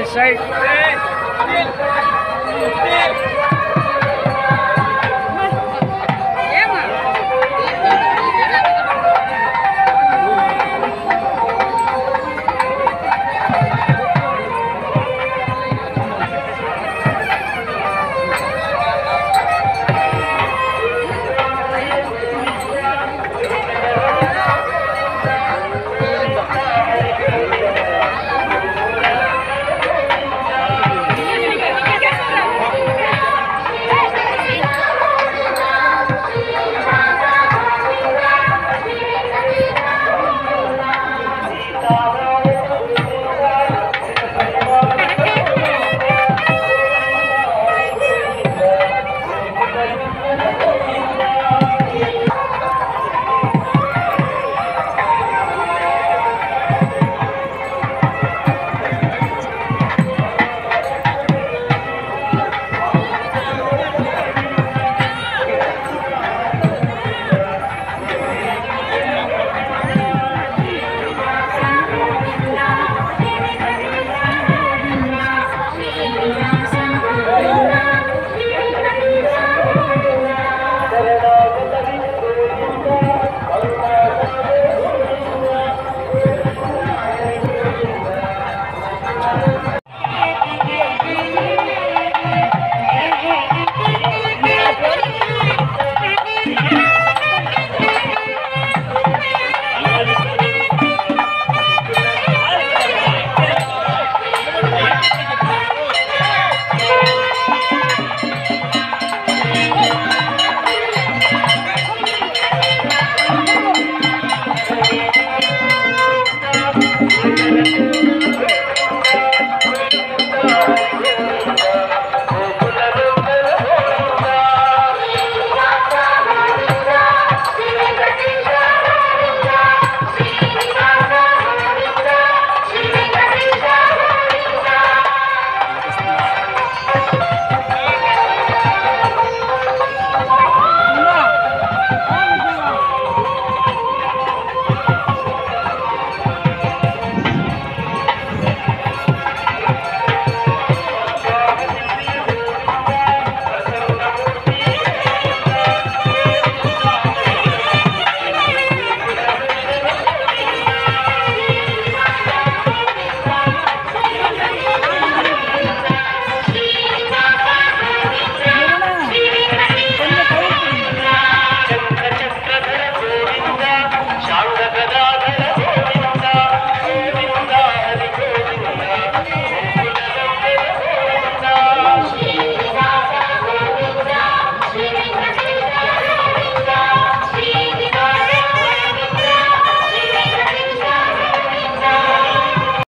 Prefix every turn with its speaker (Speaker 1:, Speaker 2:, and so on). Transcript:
Speaker 1: this side.